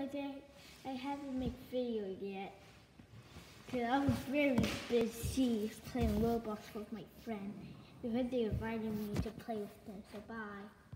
because I, I haven't made video yet. Because I was very busy playing Roblox with my friend. Because they invited me to play with them, so bye.